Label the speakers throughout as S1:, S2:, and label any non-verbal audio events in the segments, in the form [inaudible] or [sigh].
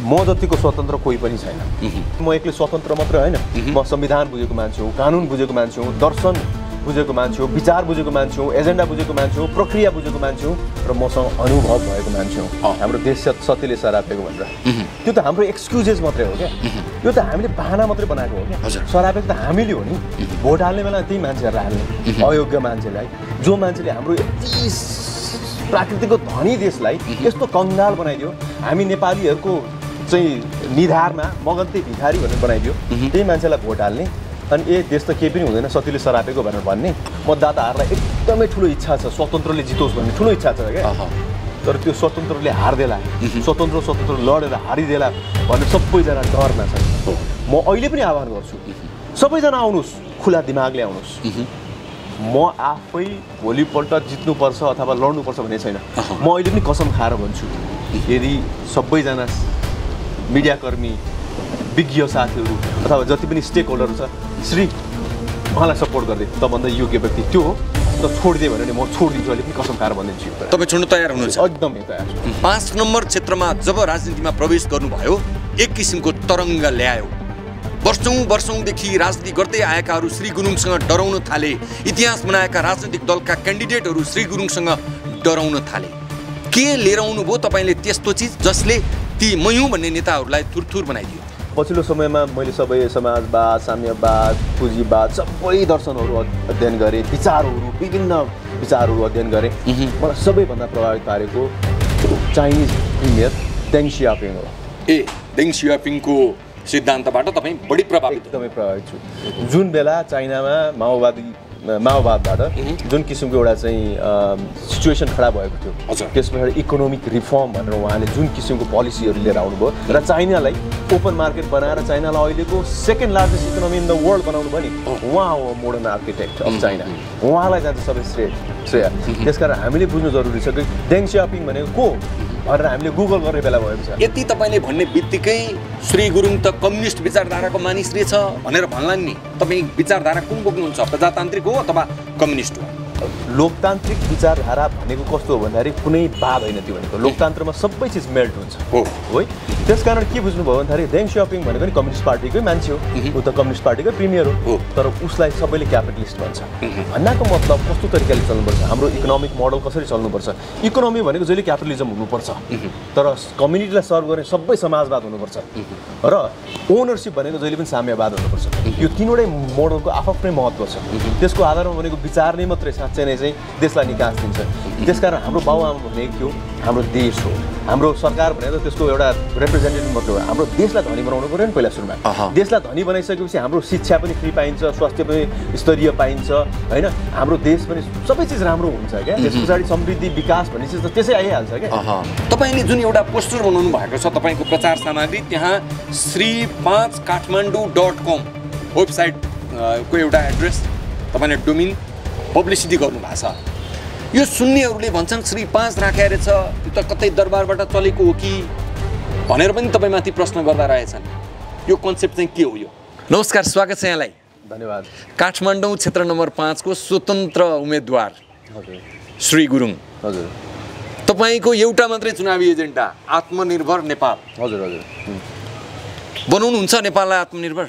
S1: म जतिको स्वतन्त्र कोही पनि छैन। म एक्लै स्वतन्त्र मात्र होइन। म संविधान बुझेको मान्छे हो कानुन बुझेको मान्छे हो दर्शन बुझेको मान्छे हो विचार बुझेको मान्छे हो एजेन्डा बुझेको मान्छे हो प्रक्रिया बुझेको मान्छे हो र मसँग अनुभव भएको मान्छे हो। हाम्रो देश सत- सत्यले सरापेको भनेर। त्यो त हाम्रो एक्सक्युजेस मात्रै हो क्या। यो त हामीले बाहना मात्रै बनाएको हो क्या। सरापेको त हामीले हो नि। भोट हाल्ने बेला त्यही मान्छेहरूलाई हाल्ने। अयोग्य मान्छेलाई। जो मान्छेले हाम्रो यति प्राकृतिकको धनी देशलाई यस्तो कङ्गाल बनाइदियो। हामी नेपालीहरूको चाहिँ निधारमा मगन्ते भिखारी भनेर बनाइदियो। त्यही मान्छेलाई भोट हाल्ने। अनि ए देश त केही पनि हुँदैन सतीले सरापेको भनेर भन्ने। मतदाताहरूलाई एकदमै ठुलो इच्छा छ स्वतन्त्रले जितोस् भन्ने ठुलो इच्छा छ क्या। तर त्यो स्वतन्त्रले हार्देला। स्वतन्त्र स्वतन्त्र लडेर हारिदेला भन्ने सबैजना डरमा छ म अहिले पनि आह्वान गर्छु। सबैजना आउनुहोस् खुला दिमागले आउनुहोस्। म आफै भोलिपल्ट जित्नुपर्छ अथवा लड्नुपर्छ भन्ने छैन। म अहिले पनि कसम खाएर भन्छु। यदि सबैजना मिडियाकर्मी विज्ञ साथीहरू अथवा जति पनि स्टेक होल्डरहरू छ श्री उहाँलाई सपोर्ट गर्दै तभन्दा योग्य व्यक्ति त्यो हो। त छोडिदियो भने नि म छोडिदिन्छु अहिले पनि कसम खाएर भनिदिन्छु।
S2: तपाईँ छोड्नु तयार हुनुहुन्छ?
S1: एकदमै तयार
S2: पाँच नम्बर क्षेत्रमा जब राजनीतिमा प्रवेश गर्नुभयो एक किसिमको तरङ्ग ल्यायो। वर्षौँ वर्षौँदेखि राजनीति गर्दै आएकाहरू श्री गुरुङसँग डराउन थाले। इतिहास बनाएका राजनैतिक दलका क्यान्डिडेटहरू श्री गुरुङसँग डराउन थाले। के लिएर आउनुभयो तपाईँले त्यस्तो चिज जसले ती मयौँ भन्ने नेताहरूलाई थुरथुर बनाइदियो।
S1: पछिल्लो समयमा मैले सबै समाजवाद साम्यवाद पुँजीवाद सबै दर्शनहरू अध्ययन गरेँ विचारहरू विभिन्न विचारहरू अध्ययन गरेँ। मलाई सबैभन्दा प्रभावित पारेको चाइनिज प्रिमियर देङ सियापिङ हो।
S2: ए देङ सियापिङको सिद्धान्तबाट तपाईँ बढी प्रभावित
S1: एकदमै प्रभावित छु। जुन बेला चाइनामा माओवादी माओवादबाट जुन किसिमको एउटा चाहिँ सिचुएसन खडा भएको थियो। त्यस पछाडि इकोनोमिक रिफर्म भनेर उहाँले जुन किसिमको पोलिसीहरू लिएर आउनुभयो र चाइनालाई ओपन मार्केट बनाएर चाइनालाई अहिलेको second largest economy in the world बनाउनु पनि उहाँ हो मोडर्न आर्किटेक्ट अफ चाइना उहाँलाई जान्छ सबै श्रेय श्रेय। त्यसकारण हामीले बुझ्नु जरुरी छ कि देङ सियापिङ भनेको को हो? भनेर हामीले गुगल गर्ने बेला भएको छ।
S2: यति तपाईँले भन्ने बित्तिकै श्री गुरुङ त कम्युनिस्ट विचारधाराको मानिस रहेछ भनेर भन्लान् नि। तपाईँ विचारधारा कुन बोक्नुहुन्छ? प्रजातान्त्रिक अथवा कम्युनिस्ट हो
S1: लोकतान्त्रिक विचारधारा भनेको कस्तो हो भन्दाखेरि कुनै वाद होइन त्यो भनेको। लोकतन्त्रमा सबै चिज मेल्ट हुन्छ।
S2: हो।
S1: है? त्यसकारण के बुझ्नुभयो भन्दाखेरि देङ सियापिङ भनेको नि कम्युनिस्ट पार्टीकै मान्छे हो। ऊ त कम्युनिस्ट पार्टीकै प्रिमियर
S2: हो।
S1: हो। तर उसलाई सबैले क्यापिटलिस्ट भन्छ। भन्नाको मतलब कस्तो तरिकाले चल्नुपर्छ? हाम्रो इकोनोमिक मोडल कसरी चल्नुपर्छ? इकोनोमी भनेको जहिले क्यापिटलिजम हुनुपर्छ। तर कम्युनिटीलाई सर्भ गर्ने सबै समाजवाद हुनुपर्छ। र ओनरसिप भनेको जहिले पनि साम्यवाद हुनुपर्छ। यो तिनवटै मोडलको आफ्नै महत्त्व छ। त्यसको आधारमा भनेको विचार नै मात्रै साँच्चै नै चाहिँ देशलाई निकास दिन्छ। त्यसकारण हाम्रो बाबुआमा भनेको के हो हाम्रो देश हो। हाम्रो सरकार भनेको त्यसको एउटा रिप्रेजेन्टेटिभ मात्रै हो। हाम्रो देशलाई धनी बनाउनु पऱ्यो नि पहिला सुरुमा। देशलाई धनी बनाइसकेपछि हाम्रो शिक्षा पनि फ्री पाइन्छ स्वास्थ्य पनि स्तरीय पाइन्छ होइन? हाम्रो देश पनि सबै चिज राम्रो हुन्छ क्या। त्यस पछाडि समृद्धि विकास भन्ने चिज त त्यसै आइहाल्छ क्या।
S2: तपाईँले जुन एउटा पोस्टर बनाउनु भएको छ तपाईँको प्रचार सामग्री त्यहाँ श्री पाँच काठमाडौँ डट कम वेबसाइट अ, को एउटा एड्रेस तपाईँले डोमिन पब्लिसिटी गर्नुभएको छ। यो सुन्नेहरूले भन्छन् श्री पाँच राख्या रहेछ यो त कतै दरबारबाट चलेको हो कि? भनेर पनि तपाईँमाथि प्रश्न गर्दा रहेछन्। यो कन्सेप्ट चाहिँ के हो यो? नमस्कार स्वागत छ यहाँलाई।
S1: धन्यवाद।
S2: काठमाडौँ क्षेत्र नम्बर पाँचको स्वतन्त्र उम्मेदवार श्री गुरुङ।
S1: हजुर।
S2: तपाईँको एउटा मात्रै चुनावी एजेन्डा आत्मनिर्भर नेपाल।
S1: हजुर हजुर।
S2: बनाउनुहुन्छ नेपाललाई आत्मनिर्भर?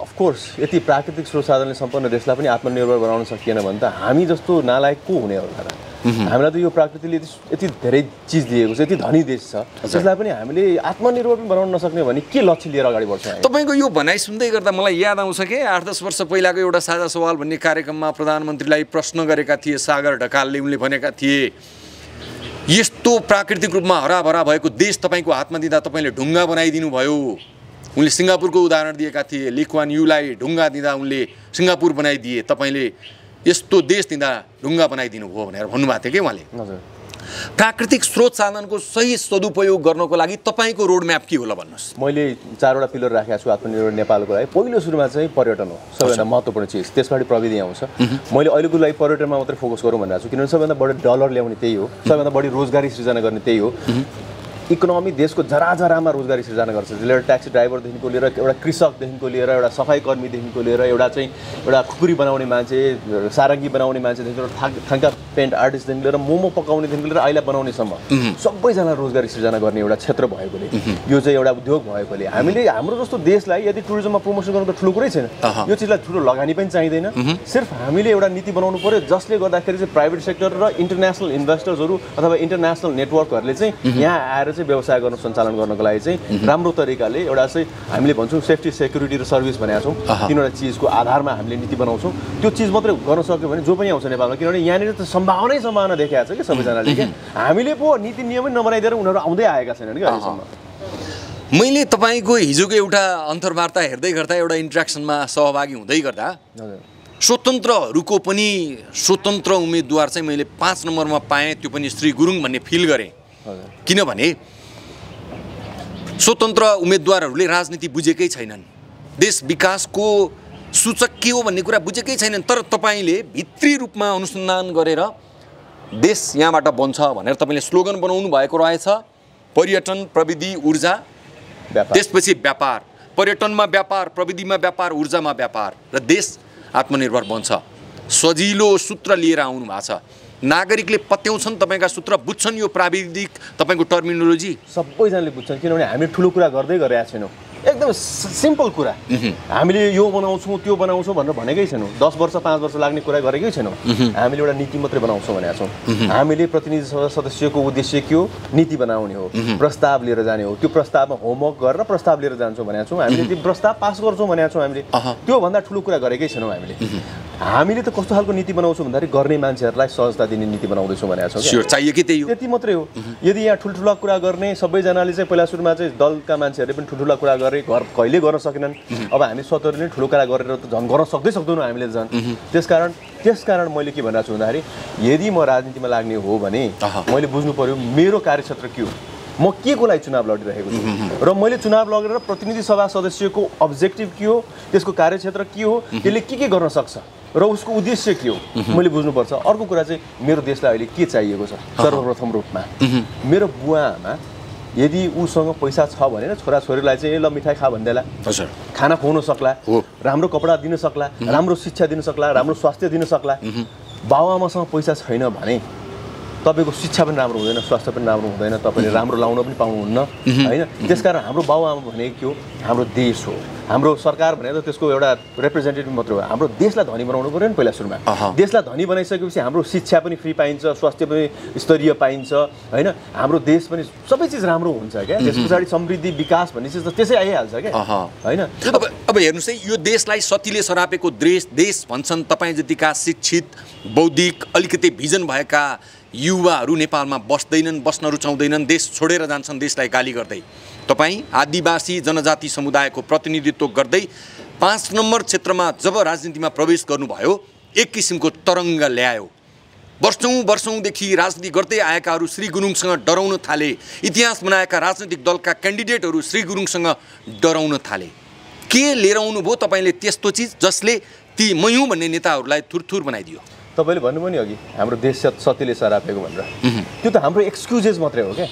S1: अफकोर्स यति प्राकृतिक स्रोत साधनले सम्पन्न देशलाई पनि आत्मनिर्भर बनाउन सकिएन भने त हामी जस्तो नालायक को हुने होला हामीलाई त यो प्रकृतिले यति धेरै चिज दिएको छ यति धनी देश छ त्यसलाई पनि हामीले आत्मनिर्भर पनि बनाउन नसक्ने भने के लक्ष्य लिएर अगाडि बढ्छौँ?
S2: तपाईँको यो भनाइ सुन्दै गर्दा मलाई याद आउँछ कि आठ दस वर्ष पहिलाको एउटा साझा सवाल भन्ने कार्यक्रममा प्रधानमन्त्रीलाई प्रश्न गरेका थिए सागर ढकालले उनले भनेका थिए यस्तो प्राकृतिक रूपमा हराभरा भएको देश तपाईँको हातमा दिँदा तपाईँले ढुङ्गा बनाइदिनु भयो उनले सिङ्गापुरको उदाहरण दिएका थिए। लिक्वान युलाई ढुङ्गा दिँदा उनले सिङ्गापुर बनाइदिए। तपाईँले यस्तो देश दिँदा ढुङ्गा बनाइदिनु भयो भनेर भन्नुभएको थियो कि उहाँले?
S1: हजुर।
S2: प्राकृतिक स्रोत साधनको सही सदुपयोग गर्नको लागि तपाईँको रोड म्याप के होला भन्नुहोस्?
S1: मैले चारवटा पिलर राखेको छु आत्मनिर्भर नेपालको लागि। पहिलो सुरुमा चाहिँ पर्यटन हो सबैभन्दा महत्त्वपूर्ण चिज। त्यसपछि प्रविधि आउँछ। मैले अहिलेको लागि पर्यटनमा मात्रै फोकस गरौँ भनेर छु किनभने सबैभन्दा बढी डलर ल्याउने त्यही हो। सबैभन्दा बढी रोजगारी सृजना गर्ने त्यही हो। इकोनोमी देशको जरा जरामा रोजगारी सिर्जना गर्छ। जसले एउटा ट्याक्सी ड्राइभरदेखिको लिएर एउटा कृषकदेखिको लिएर एउटा सफाइ कर्मीदेखिको लिएर एउटा चाहिँ एउटा खुकुरी बनाउने मान्छे सारङ्गी बनाउने मान्छेदेखिको लिएर थाक थाङ्का पेन्ट आर्टिस्टदेखि लिएर मोमो पकाउनेदेखिको लिएर आइला बनाउनेसम्म सबैजना रोजगारी सिर्जना गर्ने एउटा क्षेत्र भएकोले यो चाहिँ एउटा उद्योग भएकोले। हामीले हाम्रो जस्तो देशलाई यदि टुरिज्ममा प्रमोसन गर्नु त ठुलो कुरै छैन। यो चिजलाई ठुलो लगानी पनि चाहिँदैन। सिर्फ हामीले एउटा नीति बनाउनु पर्यो जसले गर्दाखेरि चाहिँ प्राइभेट सेक्टर र इन्टरनेसनल इन्भेस्टर्सहरू अथवा इन्टरनेसनल नेटवर्कहरूले चाहिँ यहाँ आएर चाहिँ व्यवसाय गर्न सञ्चालन गर्नको लागि चाहिँ राम्रो तरिकाले एउटा चाहिँ हामीले भन्छौँ सेफ्टी सेक्युरिटी र सर्भिस भनेका छौँ। तिनवटा चिजको आधारमा हामीले नीति बनाउँछौँ। त्यो चिज मात्रै गर्न सक्यो भने जो पनि आउँछ नेपालमा किनभने यहाँनिर त सम्भावनै सम्भावना देखाएको छ कि सबैजनाले कि? हामीले पो नीति नियमै नबनाइदिएर उनीहरू आउँदै आएका छैनन् कि अहिलेसम्म।
S2: मैले तपाईँको हिजोको एउटा अन्तर्वार्ता हेर्दै गर्दा एउटा इन्ट्रेक्सनमा सहभागी हुँदै गर्दा स्वतन्त्रहरूको पनि स्वतन्त्र उम्मेदवार चाहिँ मैले पाँच नम्बरमा पाएँ त्यो पनि श्री गुरुङ भन्ने फिल गरेँ। किनभने स्वतन्त्र उम्मेदवारहरूले राजनीति बुझेकै छैनन्। देश विकासको सूचक के हो भन्ने कुरा बुझेकै छैनन् तर तपाईँले भित्री रूपमा अनुसन्धान गरेर देश यहाँबाट बन्छ भनेर तपाईँले स्लोगन बनाउनु भएको रहेछ। पर्यटन प्रविधि ऊर्जा त्यसपछि व्यापार। पर्यटनमा व्यापार प्रविधिमा व्यापार ऊर्जामा व्यापार। र देश आत्मनिर्भर बन्छ। सजिलो सूत्र लिएर आउनु भएको छ। नागरिकले पत्याउँछन् तपाईँका सूत्र बुझ्छन् यो प्राविधिक तपाईँको टर्मिनोलोजी
S1: सबैजनाले बुझ्छन् किनभने हामीले ठुलो कुरा गर्दै गरेका छैनौँ। एकदम सिम्पल कुरा। हामीले यो बनाउँछौँ त्यो बनाउँछौँ भनेर भनेकै छैनौँ। दस वर्ष पाँच वर्ष लाग्ने कुरा गरेकै छैनौँ। हामीले एउटा नीति मात्रै बनाउँछौँ भनेका छौँ। हामीले प्रतिनिधि सभा सदस्यको उद्देश्य के हो? नीति बनाउने हो। प्रस्ताव लिएर जाने हो। त्यो प्रस्तावमा होमवर्क गरेर प्रस्ताव लिएर जान्छौँ भनेका छौँ। हामीले त्यो प्रस्ताव पास गर्छौँ भनेका छौँ हामीले। त्योभन्दा ठुलो कुरा गरेकै छैनौँ हामीले। हामीले त कस्तो खालको नीति बनाउँछौँ भन्दाखेरि गर्ने मान्छेहरूलाई सहजता दिने नीति बनाउँदैछौँ भनेका छौँ
S2: चाहियो कि त्यही हो?
S1: त्यति मात्रै हो। यदि यहाँ ठुल्ठुला कुरा गर्ने सबैजनाले चाहिँ पहिला सुरुमा चाहिँ दलका मान्छेहरूले पनि ठुल्ठुला कुरा गरे घर कहिले गर्न सकेनन्। अब हामी नै ठुलो कुरा गरेर त झन् गर्न सक्दै सक्दैनौँ हामीले झन्। त्यसकारण त्यसकारण मैले के भनिरहेको छु भन्दाखेरि यदि म राजनीतिमा लाग्ने हो भने। मैले बुझ्नु पर्यो मेरो कार्यक्षेत्र के हो? म के को लागि चुनाव लडिरहेको छु? र मैले चुनाव लगेर प्रतिनिधि सभा सदस्यको अब्जेक्टिभ के हो? त्यसको कार्यक्षेत्र के हो? त्यसले के के गर्न सक्छ? र उसको उद्देश्य के हो? मैले बुझ्नुपर्छ। अर्को कुरा चाहिँ मेरो देशलाई अहिले के चाहिएको छ? सर्वप्रथम रूपमा। मेरो बुवा आमा यदि उसँग पैसा छ भने छोराछोरीलाई चाहिँ ए ल मिठाई खा भन्दैला खाना खुवाउन सक्ला। राम्रो कपडा दिन सक्ला। राम्रो शिक्षा दिन सक्ला। राम्रो स्वास्थ्य दिन सक्ला। बाबुआमासँग पैसा छैन भने तपाईँको शिक्षा पनि राम्रो हुँदैन स्वास्थ्य पनि राम्रो हुँदैन तपाईँले राम्रो लाउन पनि पाउनुहुन्न होइन? त्यसकारण हाम्रो बाबुआमा भनेको के हो हाम्रो देश हो। हाम्रो सरकार भनेको त त्यसको एउटा रिप्रेजेन्टेटिभ मात्रै हो। हाम्रो देशलाई धनी बनाउनु पऱ्यो नि पहिला सुरुमा। देशलाई धनी बनाइसकेपछि हाम्रो शिक्षा पनि फ्री पाइन्छ स्वास्थ्य पनि स्तरीय पाइन्छ होइन? हाम्रो देश पनि सबै चिज राम्रो हुन्छ क्या। त्यस पछाडि समृद्धि विकास भन्ने चिज त त्यसै आइहाल्छ क्या। होइन?
S2: अब अब हेर्नुहोस् है यो देशलाई सतीले सरापेको देश देश भन्छन् तपाईँ जतिका शिक्षित बौद्धिक अलिकति भिजन भएका युवाहरू नेपालमा बस्दैनन् बस्न रुचाउँदैनन् देश छोडेर जान्छन् देशलाई गाली गर्दै। तपाईँ आदिवासी जनजाति समुदायको प्रतिनिधित्व गर्दै पाँच नम्बर क्षेत्रमा जब राजनीतिमा प्रवेश गर्नुभयो एक किसिमको तरङ्ग ल्यायो। वर्षौँ वर्षौँदेखि राजनीति गर्दै आएकाहरू श्री गुरुङसँग डराउन थाले। इतिहास बनाएका राजनैतिक दलका क्यान्डिडेटहरू श्री गुरुङसँग डराउन थाले। के लिएर आउनुभयो तपाईँले त्यस्तो चिज जसले ती मै हुँ भन्ने नेताहरूलाई थुरथुर बनाइदियो?
S1: तपाईँले भन्नुभयो नि अघि हाम्रो देश सत- सतीले सरापेको भनेर। त्यो त हाम्रो एक्सक्युजेस मात्रै हो क्या।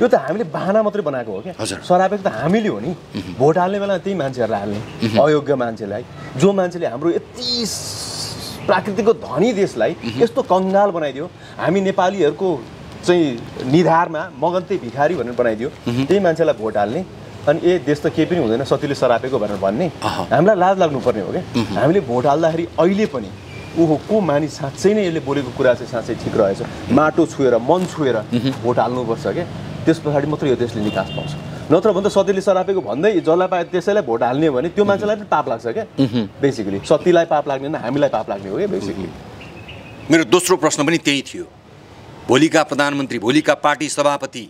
S1: यो त हामीले बाहना मात्रै बनाएको हो क्या। सरापेको त हामीले हो नि। भोट हाल्ने बेला त्यही मान्छेहरूलाई हाल्ने अयोग्य मान्छेलाई। जो मान्छेले हाम्रो यति प्राकृतिकको धनी देशलाई यस्तो कङ्गाल बनाइदियो हामी नेपालीहरूको चाहिँ निधारमा मगन्ते भिखारी भनेर बनाइदियो त्यही मान्छेलाई भोट हाल्ने। अनि ए देश त केही पनि हुँदैन सतीले सरापेको भनेर भन्ने। हामीलाई लाज लाग्नुपर्ने हो क्या। हामीले भोट हाल्दाखेरि अहिले पनि ओहो को मानिस साँच्चै नै यसले बोलेको कुरा चाहिँ साँच्चै ठिक रहेछ। माटो छुएर मन छुएर भोट हाल्नुपर्छ क्या त्यस पछाडि मात्रै यो देशले निकास पाउँछ। नत्र भने त सतीले सरापेको भन्दै जसलाई पाए त्यसैलाई भोट हाल्ने हो भने त्यो मान्छेलाई पनि पाप लाग्छ क्या बेसिकली सतीलाई पाप लाग्ने हामीलाई पाप लाग्ने हो क्या बेसिकली
S2: मेरो दोस्रो प्रश्न पनि त्यही थियो। भोलिका प्रधानमन्त्री भोलिका पार्टी सभापति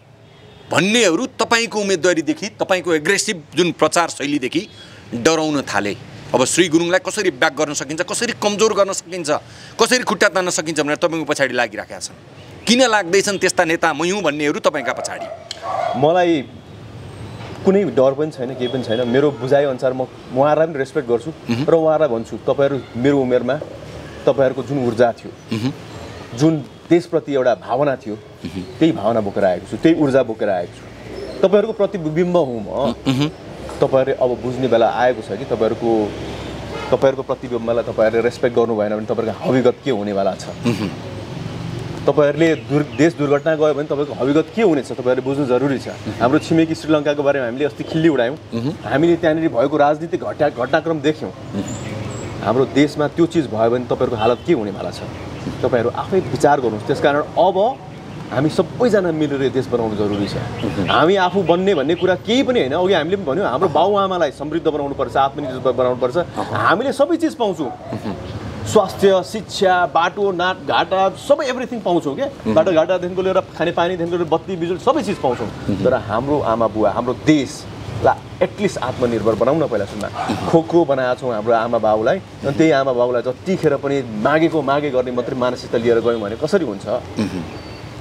S2: भन्नेहरू तपाईँको उम्मेदवारीदेखि तपाईँको एग्रेसिभ जुन प्रचार शैलीदेखि डराउन थाले। अब श्री गुरुङलाई कसरी ब्याक गर्न सकिन्छ कसरी कमजोर गर्न सकिन्छ कसरी खुट्टा तान्न सकिन्छ भनेर तपाईँको पछाडि लागिराखेका छन्। किन लाग्दैछन् त्यस्ता नेता मै हुँ भन्नेहरू तपाईँका पछाडि?
S1: मलाई कुनै डर पनि छैन केही पनि छैन। मेरो बुझाइअनुसार म उहाँलाई पनि रेस्पेक्ट गर्छु र उहाँलाई भन्छु तपाईँहरू मेरो उमेरमा तपाईँहरूको जुन ऊर्जा थियो जुन देशप्रति एउटा भावना थियो त्यही भावना बोकेर आएको छु त्यही ऊर्जा बोकेर आएको छु। तपाईँहरूको प्रतिबिम्ब हुँ म। तपाईँहरूले अब बुझ्ने बेला आएको छ कि तपाईँहरूको तपाईँहरूको प्रतिबिम्बलाई तपाईँहरूले रेस्पेक्ट गर्नु भएन भने तपाईँहरूको हविगत के हुनेवाला छ? तपाईँहरूले दुर् देश दुर्घटना गयो भने तपाईँको हविगत के हुनेछ तपाईँहरूले बुझ्नु जरुरी छ। हाम्रो छिमेकी श्रीलङ्काको बारेमा हामीले अस्ति खिल्ली उडायौँ। हामीले त्यहाँनिर भएको राजनीतिक घटा घटनाक्रम देख्यौँ। हाम्रो देशमा त्यो चिज भयो भने तपाईँहरूको हालत के हुनेवाला छ? तपाईँहरू आफै विचार गर्नुहोस्। त्यस कारण अब हामी सबैजना मिलेर देश बनाउनु जरुरी छ। हामी आफू बन्ने भन्ने कुरा केही पनि होइन। अघि हामीले पनि भन्यौँ हाम्रो बाउआमालाई समृद्ध बनाउनुपर्छ आत्मनिर्भर बनाउनुपर्छ हामीले सबै चिज पाउँछौँ। स्वास्थ्य शिक्षा बाटो नाट घाटा सबै एभ्रिथिङ पाउँछौँ क्या? बाटो घाटादेखिको लिएर खानेपानीदेखिको लिएर बत्ती बिजुली सबै चिज पाउँछौँ। तर हाम्रो आमा बुवा हाम्रो देशलाई एटलिस्ट आत्मनिर्भर बनाउन पहिला सुन्दा खोक्रो बनाएको छौँ हाम्रो आमा बाबुलाई अनि त्यही आमा बाबुलाई जतिखेर पनि मागेको मागे गर्ने मात्रै मानसिकता लिएर गयौँ भने कसरी हुन्छ?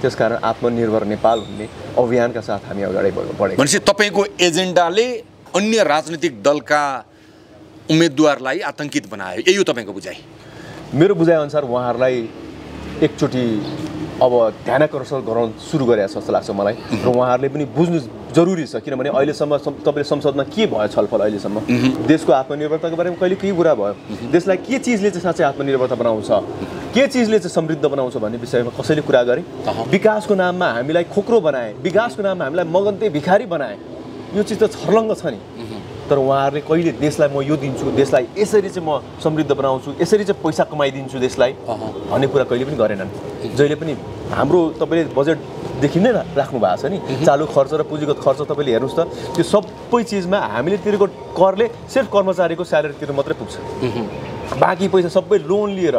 S1: त्यसकारण आत्मनिर्भर नेपाल भन्ने अभियानका साथ हामी अगाडि बढ- बढेका
S2: भनेपछि तपाईँको एजेन्डाले अन्य राजनीतिक दलका उम्मेदवारलाई आतङ्कित बनायो। यही हो तपाईँको बुझाइ।
S1: मेरो बुझाइअनुसार उहाँहरूलाई एकचोटि अब ध्यानकर्षण गराउन सुरु गरेको छ जस्तो लाग्छ मलाई। र उहाँहरूले पनि बुझ्नु जरुरी छ किनभने अहिलेसम्म तपाईँले संसदमा के भयो छलफल अहिलेसम्म? देशको आत्मनिर्भरताको बारेमा कहिले केही कुरा भयो। देशलाई के चिजले चाहिँ साँच्चै आत्मनिर्भरता बनाउँछ? के चिजले चाहिँ समृद्ध बनाउँछ भन्ने विषयमा कसैले कुरा गरे? विकासको नाममा हामीलाई खोक्रो बनाए विकासको नाममा हामीलाई मगन्ते भिखारी बनाए। यो चिज त छर्लङ्ग छ नि। तर उहाँहरूले कहिले देशलाई म यो दिन्छु देशलाई यसरी चाहिँ म समृद्ध बनाउँछु यसरी चाहिँ पैसा कमाइदिन्छु देशलाई भन्ने कुरा कहिले पनि गरेनन्। जहिले पनि हाम्रो तपाईँले बजेटदेखि नै रा- राख्नु भएको छ नि। चालु खर्च र पुँजीगत खर्च तपाईँले हेर्नुहोस् त त्यो सबै चिजमा हामीले तिरेको करले सिर्फ कर्मचारीको स्यालेरी तिर्नु मात्रै पुग्छ। बाँकी पैसा सबै लोन लिएर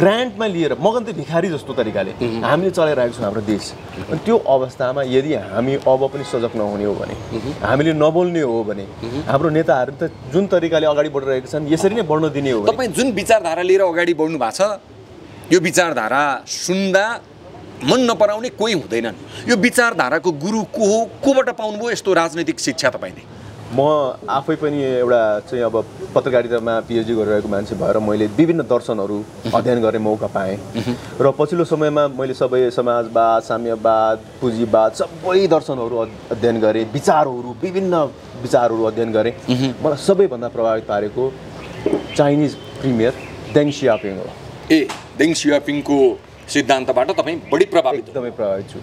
S1: ग्रान्टमा लिएर मगन्ते भिखारी जस्तो तरिकाले हामीले चलाइरहेको छौँ हाम्रो देश। अनि त्यो अवस्थामा यदि हामी अब पनि सजग नहुने हो भने हामीले नबोल्ने हो भने हाम्रो नेताहरू त जुन तरिकाले अगाडि बढिरहेका छन् यसरी नै बढ्न दिने हो
S2: तपाईँ जुन विचारधारा लिएर अगाडि बढ्नु भएको छ यो विचारधारा सुन्दा मन नपराउने कोही हुँदैनन्। यो विचारधाराको गुरु को हो कोबाट पाउनुभयो यस्तो राजनैतिक शिक्षा तपाईँले?
S1: म आफै पनि एउटा चाहिँ अब पत्रकारितामा पिएचडी गरिरहेको मान्छे भएर मैले विभिन्न दर्शनहरू अध्ययन गर्ने मौका पाएँ। र पछिल्लो समयमा मैले सबै समाजवाद साम्यवाद पुँजीवाद सबै दर्शनहरू अध्ययन गरेँ विचारहरू विभिन्न विचारहरू अध्ययन गरेँ। मलाई सबैभन्दा प्रभावित पारेको चाइनिज प्रिमियर देङ सियापिङ हो।
S2: ए देङ सियापिङको सिद्धान्तबाट तपाईँ बढी प्रभावित
S1: एकदमै प्रभावित छु।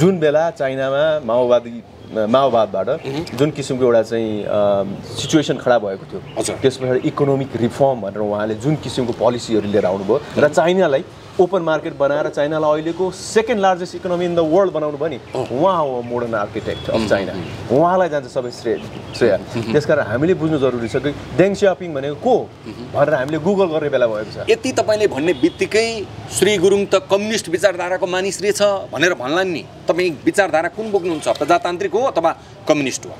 S1: जुन बेला चाइनामा माओवादी माओवादबाट जुन किसिमको एउटा चाहिँ सिचुएसन खडा भएको थियो। त्यस पछाडि इकोनोमिक रिफर्म भनेर उहाँले जुन किसिमको पोलिसीहरू लिएर आउनुभयो र चाइनालाई ओपन मार्केट बनाएर चाइनालाई अहिलेको second largest economy in the world बनाउनु भयो नि उहाँ हो मोडर्न आर्किटेक्ट अफ चाइना उहाँलाई जान्छ सबै श्रेय श्रेय। [laughs] त्यसकारण हामीले बुझ्नु जरुरी छ कि देङ सियापिङ भनेको को भनेर हामीले गुगल गर्ने बेला भएको छ।
S2: यति तपाईँले भन्ने बित्तिकै श्री गुरुङ त कम्युनिस्ट विचारधाराको मानिस रहेछ भनेर भन्लान् नि। तपाईँ विचारधारा कुन बोक्नुहुन्छ? प्रजातान्त्रिक हो अथवा कम्युनिस्ट हो?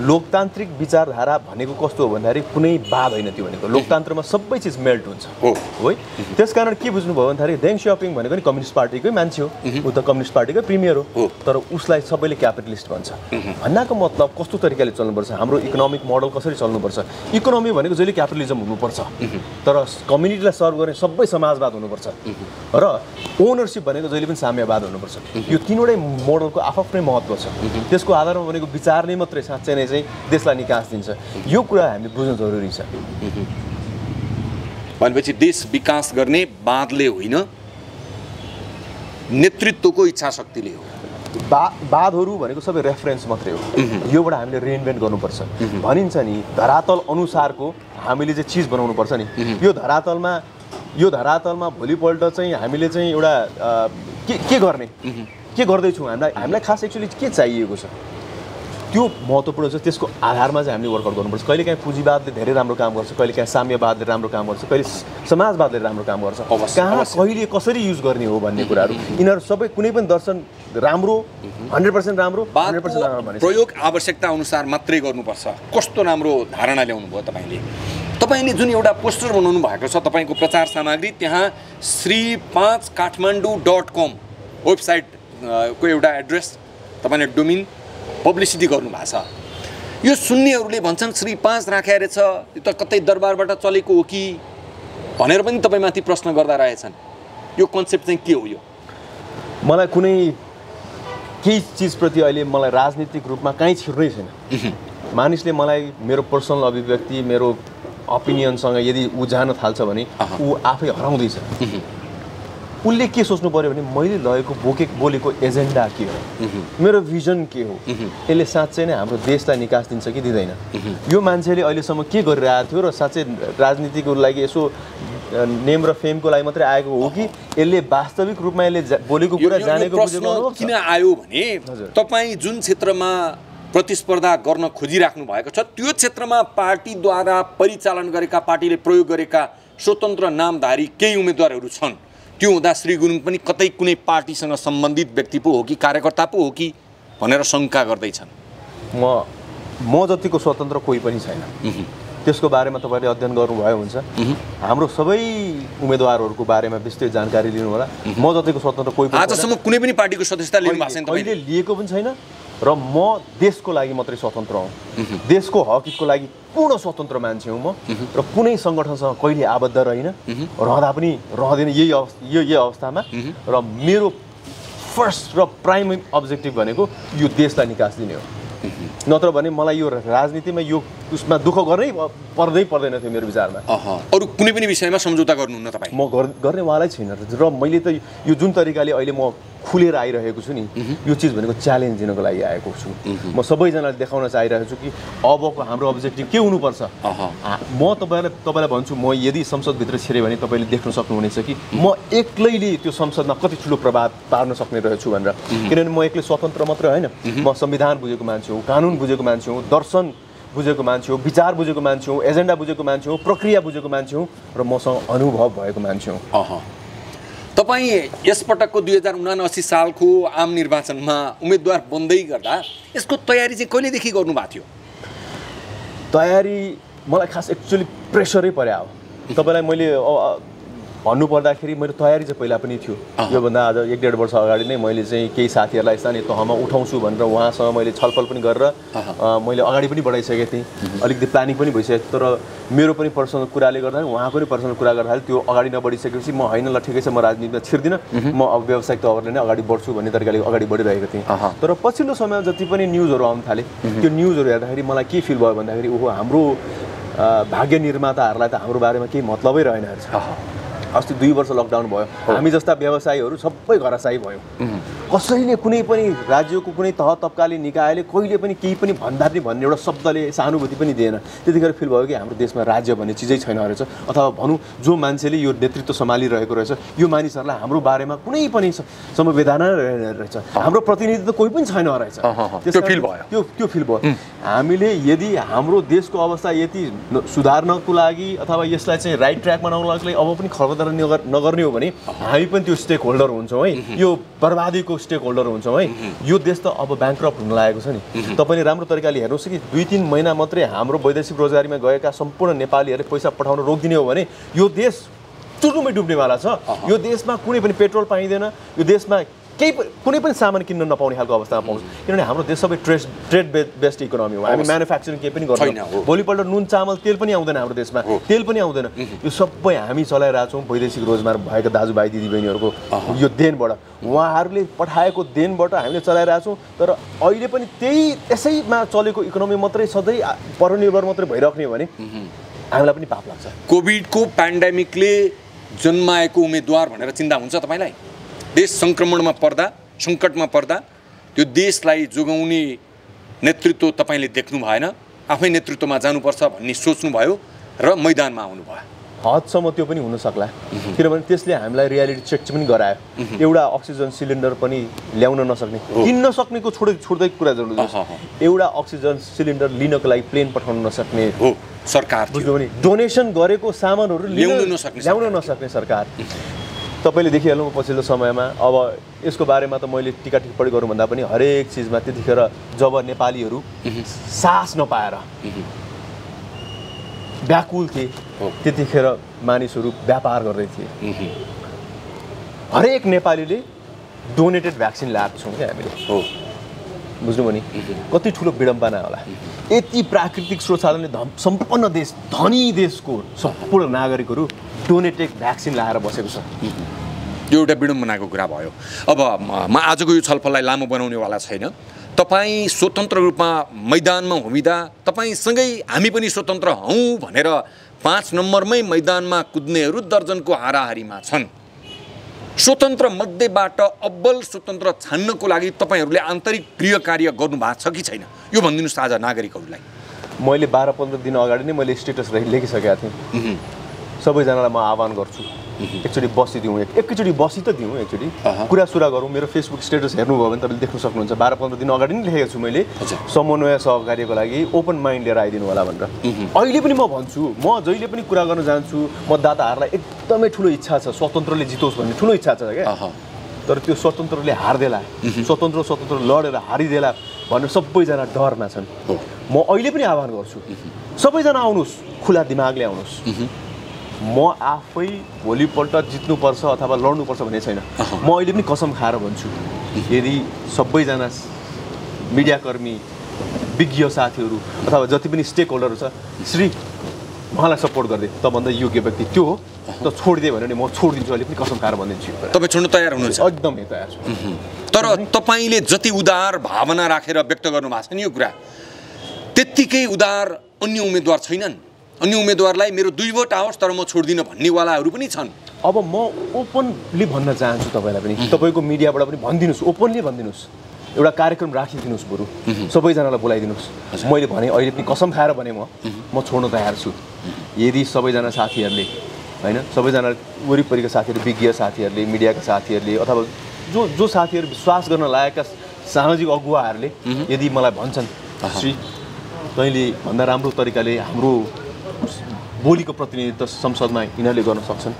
S1: लोकतान्त्रिक विचारधारा भनेको कस्तो हो भन्दाखेरि कुनै वाद होइन त्यो भनेको। लोकतन्त्रमा सबै चिज मेल्ट हुन्छ।
S2: हो।
S1: हो? है त्यसकारण के बुझ्नुभयो भन्दाखेरि देङ सियापिङ भनेको नि कम्युनिस्ट पार्टीकै मान्छे हो। ऊ त कम्युनिस्ट पार्टीकै प्रिमियर
S2: हो।
S1: हो। तर उसलाई सबैले क्यापिटलिस्ट भन्छ। भन्नाको मतलब कस्तो तरिकाले चल्नुपर्छ? हाम्रो इकोनोमिक मोडल कसरी चल्नुपर्छ? इकोनोमी भनेको जहिले क्यापिटलिजम हुनुपर्छ। तर कम्युनिटीलाई सर्भ गर्ने सबै समाजवाद हुनुपर्छ। र ओनरसिप भनेको जहिले पनि साम्यवाद हुनुपर्छ। यो तिनवटै मोडलको आफ्नै महत्त्व छ। त्यसको आधारमा भनेको विचार नै मात्रै साँच्चै नै चाहिँ देशलाई निकास दिन्छ। यो कुरा हामीले बुझ्नु जरुरी छ।
S2: भनेपछि देश विकास गर्ने बाँधले होइन नेतृत्वको इच्छा शक्तिले हो।
S1: बा वादहरू भनेको सबै रेफरेन्स मात्रै हो। योबाट हामीले रिइन्भेन्ट गर्नुपर्छ। भनिन्छ नि धरातल अनुसारको हामीले चाहिँ चिज बनाउनुपर्छ नि यो धरातलमा यो धरातलमा भोलिपल्ट चाहिँ हामीले चाहिँ एउटा के के गर्ने? के गर्दैछौँ? हामीलाई हामीलाई खास एक्चुली के चाहिएको छ? त्यो महत्त्वपूर्ण छ। त्यसको आधारमा चाहिँ हामीले वर्कआउट गर्नुपर्छ। कहिले काहीँ पुँजीवादले धेरै राम्रो काम गर्छ कहिले काहीँ साम्यवादले राम्रो काम गर्छ कहिले समाजवादले राम्रो काम गर्छ। कहाँ। कहिले कसरी युज गर्ने हो भन्ने कुराहरू। यिनीहरू सबै कुनै पनि दर्शन राम्रो हन्ड्रेड पर्सेन्ट राम्रो हन्ड्रेड पर्सेन्ट राम्रो
S2: प्रयोग आवश्यकता अनुसार मात्रै गर्नुपर्छ। कस्तो राम्रो धारणा ल्याउनु भयो तपाईँले? तपाईँले जुन एउटा पोस्टर बनाउनु भएको छ तपाईँको प्रचार सामग्री त्यहाँ श्री पाँच काठमाडौँ डट कम वेबसाइटको एउटा एड्रेस तपाईँले डोमिन पब्लिसिटी गर्नुभएको छ। यो सुन्नेहरूले भन्छन् श्री पाँच राख्या रहेछ यो त कतै दरबारबाट चलेको हो कि? भनेर पनि तपाईँमाथि प्रश्न गर्दा रहेछन्। यो कन्सेप्ट चाहिँ के हो यो?
S1: मलाई कुनै केही चिजप्रति अहिले मलाई राजनीतिक रूपमा कहीँ छिर्नै छैन। मानिसले मलाई मेरो पर्सनल अभिव्यक्ति मेरो ओपिनियनसँग यदि ऊ जान थाल्छ भने। ऊ आफै हराउँदैछ। उसले के सोच्नु पऱ्यो भने मैले लगेको बोके बोलेको एजेन्डा के हो? मेरो भिजन के हो? यसले साँच्चै नै हाम्रो देशलाई निकास दिन्छ कि दिँदैन? यो मान्छेले अहिलेसम्म के गरिरहेको थियो र साँच्चै राजनीतिको लागि यसो नेम र फेमको लागि मात्रै आएको हो कि यसले वास्तविक रूपमा यसले बोलेको कुरा जानेको?
S2: किन आयो भने। तपाईँ जुन क्षेत्रमा प्रतिस्पर्धा गर्न खोजिराख्नु भएको छ त्यो क्षेत्रमा पार्टीद्वारा परिचालन गरेका पार्टीले प्रयोग गरेका स्वतन्त्र नामधारी केही उम्मेदवारहरू छन्। त्यो हुँदा श्री गुरुङ पनि कतै कुनै पार्टीसँग सम्बन्धित व्यक्ति पो हो कि कार्यकर्ता पो हो कि भनेर शङ्का गर्दैछन्।
S1: म म जतिको स्वतन्त्र कोही पनि छैन। त्यसको बारेमा तपाईँले अध्ययन गर्नुभयो हुन्छ। हाम्रो सबै उम्मेदवारहरूको बारेमा विस्तृत जानकारी लिनु होला म जतिको स्वतन्त्र कोही।
S2: आजसम्म कुनै पनि पार्टीको सदस्यता लिनु भएको छैन
S1: लिएको पनि छैन। र म देशको लागि मात्रै स्वतन्त्र हुँ। देशको हकितको लागि पूर्ण स्वतन्त्र मान्छे हुँ म। र कुनै सङ्गठनसँग कहिले आबद्ध रहेन। रहँदा पनि रहँदैन यही अवस्था यो यही अवस्थामा। र मेरो फर्स्ट र प्राइम अब्जेक्टिभ भनेको यो देशलाई निकास दिने हो। नत्र भने मलाई यो राजनीतिमा यो उसमा दुःख गर्नै पर्दै पर्दैन थियो मेरो विचारमा।
S2: अरू कुनै पनि विषयमा सम्झौता गर्नुहुन्न तपाईँ?
S1: म गर् गर्नेवालै छैन। र मैले त यो जुन तरिकाले अहिले म खुलेर आइरहेको छु नि यो चिज भनेको च्यालेन्ज दिनको लागि आएको छु। म सबैजनाले देखाउन चाहिरहेको छु कि अबको हाम्रो अब्जेक्टिभ के हुनुपर्छ? म तपाईँलाई तपाईँलाई भन्छु म यदि संसदभित्र छिरेँ भने तपाईँले देख्न सक्नुहुनेछ कि म एक्लैले त्यो संसदमा कति ठुलो प्रभाव पार्न सक्ने रहेछु भनेर। किनभने म एक्लै स्वतन्त्र मात्रै होइन। म संविधान बुझेको मान्छे हो कानुन बुझेको मान्छे हो दर्शन बुझेको मान्छे हो विचार बुझेको मान्छे हो एजेन्डा बुझेको मान्छे हो प्रक्रिया बुझेको मान्छे हो र मसँग अनुभव भएको मान्छे हो।
S2: तपाईँ यसपटकको दुई हजार उनासी सालको आम निर्वाचनमा उम्मेदवार बन्दै गर्दा यसको तयारी चाहिँ कहिलेदेखि गर्नुभएको थियो?
S1: तयारी मलाई खास एक्चुली प्रेसरै परे हो तपाईँलाई मैले अ, अ, भन्नु पर्दाखेरि मेरो तयारी चाहिँ पहिला पनि थियो। योभन्दा आज एक डेढ वर्ष अगाडि नै मैले चाहिँ केही साथीहरूलाई स्थानीय तहमा उठाउँछु भनेर उहाँसँग मैले छलफल पनि गरेर मैले अगाडि पनि बढाइसकेको थिएँ। अलिकति प्लानिङ पनि भइसकेको थियो तर मेरो पनि पर्सनल कुराले गर्दाखेरि उहाँको पनि पर्सनल कुरा गर्दाखेरि त्यो अगाडि नबढिसकेपछि म होइन ल ठिकै छ म राजनीतिमा छिर्दिनँ। म अब व्यावसायिक तवरले नै अगाडि बढ्छु भन्ने तरिकाले अगाडि बढिरहेको थिएँ। तर पछिल्लो समयमा जति पनि न्युजहरू आउनु थाले त्यो न्युजहरू हेर्दाखेरि मलाई के फिल भयो भन्दाखेरि ओहो हाम्रो भाग्य निर्माताहरूलाई त हाम्रो बारेमा केही मतलबै रहेन रहेछ अस्ति दुई वर्ष लकडाउन भयो। हामी जस्ता व्यवसायीहरू सबै घरसाई भयौँ। कसैले कुनै पनि राज्यको कुनै तह तब्काले निकायले कहिले पनि केही पनि भन्दा पनि भन्ने एउटा शब्दले सहानुभूति पनि दिएन। त्यतिखेर फिल भयो कि हाम्रो देशमा राज्य भन्ने चिजै छैन रहेछ। अथवा भनौँ जो मान्छेले यो नेतृत्व सम्हालिरहेको रहेछ यो मानिसहरूलाई हाम्रो बारेमा कुनै पनि स- संवेदना नै रहेन रहेछ। हाम्रो प्रतिनिधि त कोही पनि छैन रहेछ।
S2: त्यो feel भयो।
S1: त्यो त्यो फिल भयो। हामीले यदि हाम्रो देशको अवस्था यति सुधार्नको लागि अथवा यसलाई चाहिँ राइट ट्र्याकमा ल्याउनको लागि अब पनि खबरदारी नगर नगर्ने हो भने हामी पनि त्यो स्टेक होल्डर हुन्छौँ है। यो बर्बादीको स्टेक होल्डर हुन्छौँ है। यो देश त अब ब्याङ्क्रप्ट हुन लागेको छ नि। तपाईँले राम्रो तरिकाले हेर्नुहोस् कि दुई तिन महिना मात्रै हाम्रो वैदेशिक रोजगारीमा गएका सम्पूर्ण नेपालीहरूले पैसा पठाउन रोकिदिने हो भने यो देश चुरुमै डुब्नेवाला छ। यो देशमा कुनै पनि पेट्रोल पाइँदैन। यो देशमा केही कुनै पनि सामान किन्न नपाउने खालको अवस्थामा पाउँछ। किनभने हाम्रो देश सबै ट्रेड ट्रेड बे बेस्ड इकोनोमी हो। हामी। म्यानुफ्याक्चरिङ केही पनि। गर्दैनौँ। भोलिपल्ट नुन चामल तेल पनि आउँदैन हाम्रो देशमा। तेल पनि आउँदैन। यो सबै हामी चलाइरहेछौँ वैदेशिक रोजगार भएका दाजुभाइ दिदीबहिनीहरूको यो देनबाट। उहाँहरूले पठाएको देनबाट हामीले चलाइरहेछौँ तर अहिले पनि त्यही त्यसैमा चलेको इकोनोमी मात्रै सधैँ परनिर्भर मात्रै भइराख्ने हो भने हामीलाई पनि पाप लाग्छ।
S2: कोभिडको पेन्डेमिकले जन्माएको उम्मेदवार भनेर चिन्ता हुन्छ तपाईँलाई? देश सङ्क्रमणमा पर्दा सङ्कटमा पर्दा त्यो देशलाई जोगाउने नेतृत्व तपाईँले देख्नु भएन आफै नेतृत्वमा जानुपर्छ भन्ने सोच्नुभयो र मैदानमा आउनुभयो।
S1: हदसम्म त्यो पनि हुन सक्ला। किनभने त्यसले हामीलाई रियालिटी चेक पनि गरायो। एउटा अक्सिजन सिलिन्डर पनि ल्याउन नसक्ने किन्न सक्नेको छोडै छोड्दै कुरा जरुरी। एउटा अक्सिजन सिलिन्डर लिनको लागि प्लेन पठाउन नसक्ने।
S2: हो सरकार
S1: बुझ्नु भने डोनेसन गरेको सामानहरू
S2: ल्याउन नसक्ने
S1: ल्याउन नसक्ने सरकार। तपाईँले देखिहाल्नु पछिल्लो समयमा अब यसको बारेमा त मैले टिका टिप्पणी गरौँभन्दा पनि हरेक चिजमा त्यतिखेर जब नेपालीहरू सास नपाएर व्याकुल थिए। त्यतिखेर मानिसहरू व्यापार गर्दै थिए। हरेक नेपालीले डोनेटेड भ्याक्सिन ल्याएको छौँ क्या हामीले।
S2: हो।
S1: बुझ्नु भने कति ठुलो विडम्बना होला। यति प्राकृतिक स्रोत साधनले सम्पन्न देश धनी देशको सम्पूर्ण नागरिकहरू डोनेटेड भ्याक्सिन लगाएर बसेको छ।
S2: यो एउटा विडम्बनाको कुरा भयो। अब म आजको यो छलफललाई लामो बनाउनेवाला छैन। तपाईँ स्वतन्त्र रूपमा मैदानमा हुँदा तपाईँसँगै हामी पनि स्वतन्त्र हौँ भनेर पाँच नम्बरमै मैदानमा कुद्नेहरू दर्जनको हाराहारीमा छन्। स्वतन्त्र मध्येबाट अब्बल स्वतन्त्र छान्नको लागि तपाईँहरूले आन्तरिक गृह कार्य गर्नुभएको छ कि छैन? यो भनिदिनुहोस् आज नागरिकहरूलाई।
S1: मैले बाह्र पन्ध्र दिन अगाडि नै मैले स्टेटस लेखिसकेका थिएँ। सबैजनालाई म आह्वान गर्छु। एकचोटि बसिदिउँ एक एकैचोटि बसी त दिउँ एकचोटि।
S2: अहँ।
S1: कुरा सुरा गरौँ। मेरो फेसबुक स्टेटस हेर्नुभयो भने तपाईँले देख्न सक्नुहुन्छ। बाह्र पन्ध्र दिन अगाडि नै लेखेको छु मैले। समन्वय सहकार्यको लागि ओपन माइन्ड लिएर आइदिनु होला भनेर। अहिले पनि म भन्छु म जहिले पनि कुरा गर्न जान्छु मतदाताहरूलाई एकदमै ठुलो इच्छा छ स्वतन्त्रले जितोस् भन्ने ठुलो इच्छा छ क्या। तर त्यो स्वतन्त्रले हार्देला स्वतन्त्र स्वतन्त्र लडेर हारिदेला भनेर सबैजना डरमा छन्। म अहिले पनि आह्वान गर्छु। सबैजना आउनुहोस् खुला दिमागले आउनुहोस्। म आफै भोलिपल्ट जित्नुपर्छ अथवा लड्नुपर्छ भन्ने छैन। म अहिले पनि कसम खाएर भन्छु। यदि सबैजना मिडियाकर्मी विज्ञ साथीहरू अथवा जति पनि स्टेक होल्डरहरू छ श्री उहाँलाई सपोर्ट गरिदिए तभन्दा योग्य व्यक्ति त्यो हो। त छोडिदियो भने म छोडिदिन्छु अहिले पनि कसम खाएर भनिदिन्छु।
S2: तपाईँ छोड्नु तयार हुनुहुन्छ?
S1: एकदमै तयार छु।
S2: तर तपाईँले जति उदार भावना राखेर व्यक्त गर्नुभएको छ नि यो कुरा त्यत्तिकै उदार अन्य उम्मेदवार छैनन्। अन्य उम्मेदवारलाई मेरो दुई भोट आओस् तर म छोड्दिनँ भन्नेवालाहरू पनि छन्।
S1: अब म ओपनली भन्न चाहन्छु तपाईँलाई पनि। तपाईँको मिडियाबाट पनि भनिदिनुहोस् ओपनली भनिदिनुहोस्। एउटा कार्यक्रम राखिदिनुहोस् बरु। सबैजनालाई बोलाइदिनुहोस्। मैले भने अहिले पनि कसम खाएर भने म म छोड्न तयार छु। यदि सबैजना साथीहरूले होइन सबैजना वरिपरिका साथीहरू विज्ञ साथीहरूले मिडियाका साथीहरूले अथवा जो जो साथीहरू विश्वास गर्न लागेका सामाजिक अगुवाहरूले यदि मलाई भन्छन् श्री तैँले भन्दा राम्रो तरिकाले हाम्रो बोलीको प्रतिनिधित्व संसदमा यिनीहरूले गर्न सक्छन्।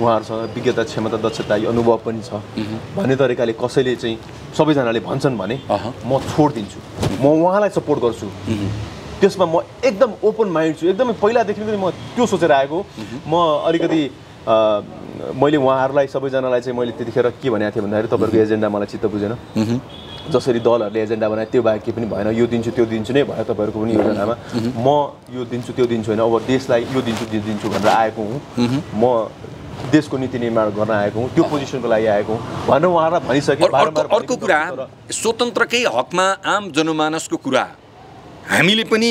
S1: उहाँहरूसँग विज्ञता क्षमता दक्षता अनुभव पनि छ। भन्ने तरिकाले कसैले चाहिँ सबैजनाले भन्छन् भने। म छोडिदिन्छु। म उहाँलाई सपोर्ट गर्छु। त्यसमा म एकदम ओपन माइन्ड छु। एकदमै पहिलादेखि पनि म त्यो सोचेर आएको। म अलिकति मैले उहाँहरूलाई सबैजनालाई चाहिँ मैले त्यतिखेर के भनेको थिएँ भन्दाखेरि तपाईँहरूको एजेन्डा मलाई चित्त बुझेन। जसरी दलहरूले एजेन्डा बनाए त्यो बाहेक केही पनि भएन। यो दिन्छु त्यो दिन्छु नै भयो तपाईँहरूको पनि योजनामा। म यो दिन्छु त्यो दिन्छु होइन। अब देशलाई यो दिन्छु त्यो दिन्छु भनेर आएको हुँ। म देशको नीति निर्माण गर्न आएको हुँ। त्यो पोजिसनको लागि आएको हुँ। भनेर उहाँहरूलाई भनिसकेँ।
S2: अर्को कुरा
S1: तर-
S2: स्वतन्त्रकै हकमा आम जनमानसको कुरा। हामीले पनि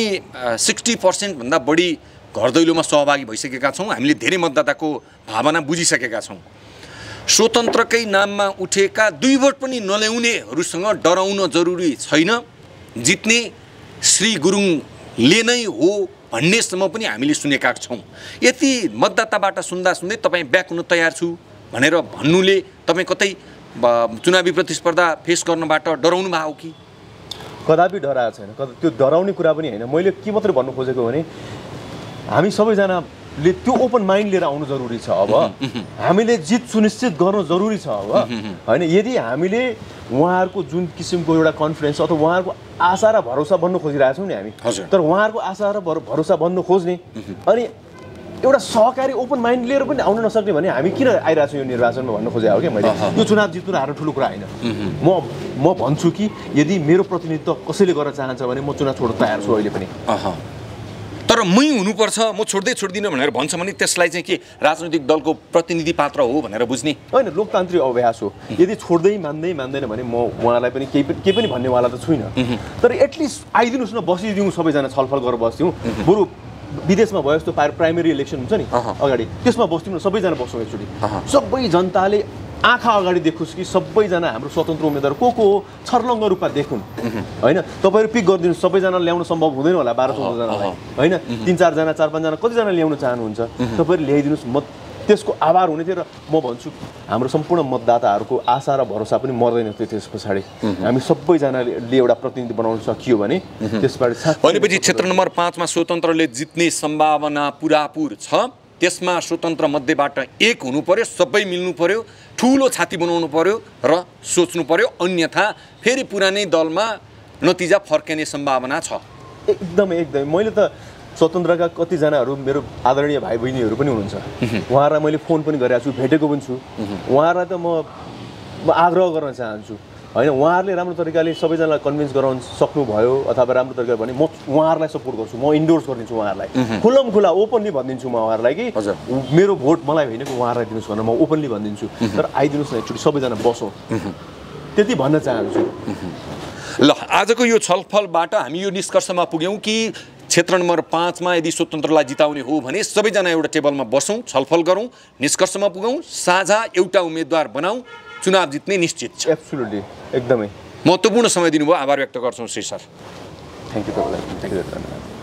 S2: सिक्सटी पर्सेन्टभन्दा बढी घर दैलोमा सहभागी भइसकेका छौँ। हामीले धेरै मतदाताको भावना बुझिसकेका छौँ। स्वतन्त्रकै नाममा उठेका दुई भोट पनि नल्याउनेहरूसँग डराउन जरुरी छैन। जित्ने श्री गुरुङले नै हो भन्नेसम्म पनि हामीले सुनेका छौँ। यति मतदाताबाट सुन्दा सुन्दै तपाईँ ब्याक हुन तयार छु भनेर भन्नुले तपाईँ कतै चुनावी प्रतिस्पर्धा फेस गर्नबाट डराउनु भएको कि?
S1: कदापि डराएको छैन। त्यो डराउने कुरा पनि होइन। मैले के मात्रै भन्नु खोजेको भने हामी सबैजनाले त्यो ओपन माइन्ड लिएर आउनु जरुरी छ अब। हामीले जित सुनिश्चित गर्नु जरुरी छ अब। होइन यदि हामीले उहाँहरूको जुन किसिमको एउटा कन्फिडेन्स अथवा उहाँहरूको आशा र भरोसा बन्नु खोजिरहेको छौँ नि हामी। तर उहाँहरूको आशा र भरो- भरोसा बन्नु खोज्ने अनि एउटा सहकारी ओपन माइन्ड लिएर पनि आउन नसक्ने भने हामी किन आइरहेको छौँ यो निर्वाचनमा भन्नु खोजेको हो क्या मैले? यो चुनाव जित्नु र हार्नु ठुलो कुरा होइन। म म भन्छु कि यदि मेरो प्रतिनिधित्व कसैले गर्न चाहन्छ भने म चुनाव छोड्न तयार छु अहिले पनि।
S2: तर मै हुनुपर्छ म छोड्दै छोड्दिनँ भनेर भन्छ भने त्यसलाई चाहिँ के राजनैतिक दलको प्रतिनिधि पात्र हो भनेर बुझ्ने।
S1: होइन लोकतान्त्रिक अभ्यास हो। यदि छोड्दै मान्दै मान्दैन भने म उहाँलाई पनि केही पनि केही पनि भन्नेवाला त छुइनँ। तर एटलिस्ट आइदिनुहोस् न बसिदिउँ सबैजना छलफल गरेर बसिदिउँ बरु विदेशमा भयो जस्तो प्राइ- प्राइमेरी इलेक्सन हुन्छ नि। अगाडि। त्यसमा बस्दिउँ न सबैजना बस्छौँ एकचोटि। सबै जनताले आँखा अगाडि देखोस् कि सबैजना हाम्रो स्वतन्त्र उम्मेदवार को को हो? छर्लङ्ग रूपमा देखुन्। होइन? तपाईँहरू पिक गरिदिनुहोस्। सबैजना ल्याउन सम्भव हुँदैन होला बाह्र चौधजनालाई होइन? तिन चारजना चार पाँचजना कतिजना ल्याउन चाहनुहुन्छ? तपाईँहरू ल्याइदिनुहोस्। म त्यसको आभार हुने थियो र म भन्छु हाम्रो सम्पूर्ण मतदाताहरूको आशा र भरोसा पनि मर्दैन थियो त्यस पछाडि। हामी सबैजनाले एउटा प्रतिनिधि बनाउन सकियो भने त्यसबाट
S2: भनेपछि क्षेत्र नम्बर पाँचमा स्वतन्त्रले जित्ने सम्भावना पुरापुर छ। त्यसमा स्वतन्त्र मध्येबाट एक हुनु पर्यो सबै मिल्नु पर्यो ठुलो छाती बनाउनु पर्यो र सोच्नु पर्यो। अन्यथा फेरि पुरानै दलमा नतिजा फर्किने सम्भावना छ।
S1: एकदमै एकदमै। मैले त स्वतन्त्रका कतिजनाहरू मेरो आदरणीय भाइ बहिनीहरू पनि हुनुहुन्छ। उहाँहरूलाई मैले फोन पनि गरेको छु भेटेको पनि छु। उहाँहरूलाई त म म आग्रह गर्न चाहन्छु। होइन उहाँहरूले राम्रो तरिकाले सबैजनालाई कन्भिन्स गराउनु सक्नुभयो अथवा राम्रो तरिकाले भने म उहाँहरूलाई सपोर्ट गर्छु म इन्डोर्स गरिदिन्छु उहाँहरूलाई। खुल्लम खुला ओपनली भनिदिन्छु म उहाँहरूलाई कि। मेरो भोट मलाई होइन कि उहाँहरूलाई दिनुहोस् भनेर म ओपनली भनिदिन्छु। तर आइदिनुहोस् न एकचोटि सबैजना बसौँ। त्यति भन्न चाहन्छु।
S2: ल आजको यो छलफलबाट हामी यो निष्कर्षमा पुग्यौँ कि क्षेत्र नम्बर पाँचमा यदि स्वतन्त्रलाई जिताउने हो भने सबैजना एउटा टेबलमा बसौँ छलफल गरौँ निष्कर्षमा पुगौँ साझा एउटा उम्मेद्वार बनाऊ चुनाव जित्ने निश्चित छ।
S1: एब्सोल्युटली एकदमै।
S2: महत्त्वपूर्ण समय दिनुभयो। आभार व्यक्त गर्छौँ श्री सर।
S1: थ्याङ्क यू तपाईँलाई थ्याङ्क यू धन्यवाद।